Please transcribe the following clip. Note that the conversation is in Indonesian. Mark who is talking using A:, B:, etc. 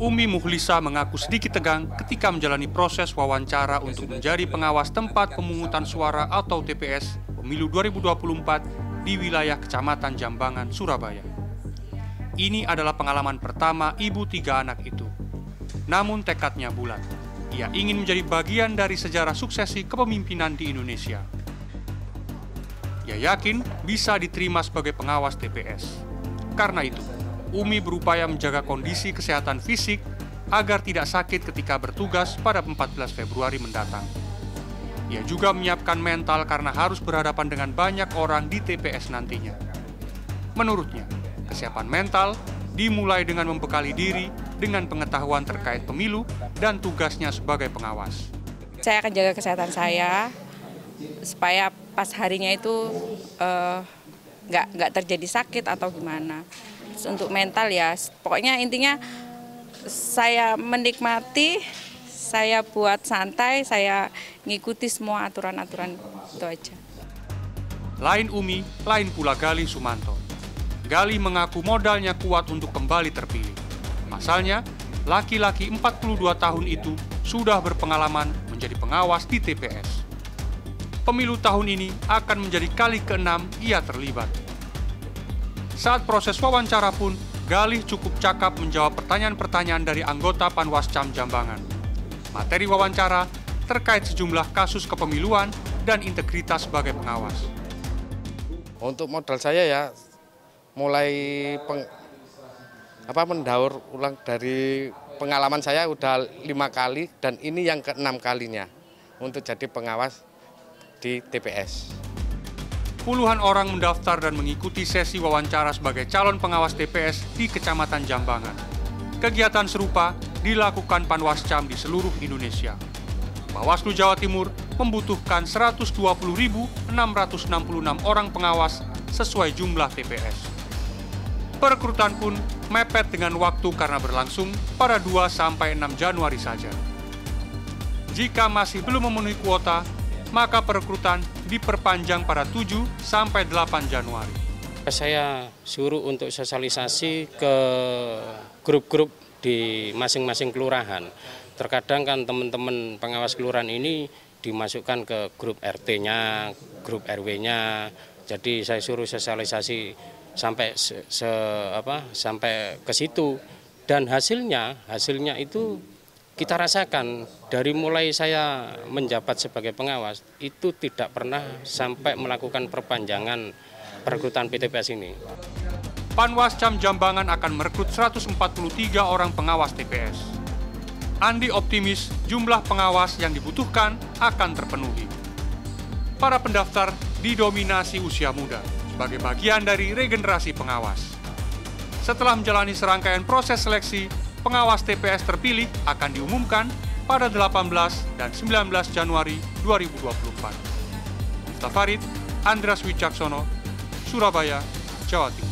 A: Umi Muhlisa mengaku sedikit tegang ketika menjalani proses wawancara untuk menjadi pengawas tempat pemungutan suara atau TPS pemilu 2024 di wilayah Kecamatan Jambangan, Surabaya. Ini adalah pengalaman pertama ibu tiga anak itu. Namun tekadnya bulat. Ia ingin menjadi bagian dari sejarah suksesi kepemimpinan di Indonesia. Ia yakin bisa diterima sebagai pengawas TPS. Karena itu, Umi berupaya menjaga kondisi kesehatan fisik agar tidak sakit ketika bertugas pada 14 Februari mendatang. Ia juga menyiapkan mental karena harus berhadapan dengan banyak orang di TPS nantinya. Menurutnya, kesiapan mental dimulai dengan membekali diri dengan pengetahuan terkait pemilu dan tugasnya sebagai pengawas.
B: Saya akan jaga kesehatan saya supaya pas harinya itu uh, nggak nggak terjadi sakit atau gimana untuk mental ya. Pokoknya intinya saya menikmati saya buat santai saya ngikuti semua aturan-aturan itu aja.
A: Lain Umi lain pula Gali Sumanto. Gali mengaku modalnya kuat untuk kembali terpilih. Pasalnya laki-laki 42 tahun itu sudah berpengalaman menjadi pengawas di TPS pemilu tahun ini akan menjadi kali keenam ia terlibat. Saat proses wawancara pun, Galih cukup cakap menjawab pertanyaan-pertanyaan dari anggota Panwascam Jambangan. Materi wawancara terkait sejumlah kasus kepemiluan dan integritas sebagai pengawas.
C: Untuk modal saya ya mulai peng, apa mendaur ulang dari pengalaman saya udah lima kali dan ini yang keenam kalinya untuk jadi pengawas di TPS.
A: Puluhan orang mendaftar dan mengikuti sesi wawancara sebagai calon pengawas TPS di Kecamatan Jambangan. Kegiatan serupa dilakukan Panwascam di seluruh Indonesia. Bawaslu Jawa Timur membutuhkan 120.666 orang pengawas sesuai jumlah TPS. Perekrutan pun mepet dengan waktu karena berlangsung pada 2 sampai 6 Januari saja. Jika masih belum memenuhi kuota, maka perekrutan diperpanjang pada 7 sampai 8 Januari.
D: Saya suruh untuk sosialisasi ke grup-grup di masing-masing kelurahan. Terkadang kan teman-teman pengawas kelurahan ini dimasukkan ke grup RT-nya, grup RW-nya. Jadi saya suruh sosialisasi sampai se, se apa sampai ke situ dan hasilnya hasilnya itu kita rasakan dari mulai saya menjabat sebagai pengawas itu tidak pernah sampai melakukan perpanjangan perekrutan PTPS ini.
A: Panwascam Jambangan akan merekrut 143 orang pengawas TPS. Andi optimis jumlah pengawas yang dibutuhkan akan terpenuhi. Para pendaftar didominasi usia muda sebagai bagian dari regenerasi pengawas. Setelah menjalani serangkaian proses seleksi, pengawas TPS terpilih akan diumumkan pada 18 dan 19 Januari 2024. Miftah Farid, Andras Wicaksono, Surabaya, Jawa Timur.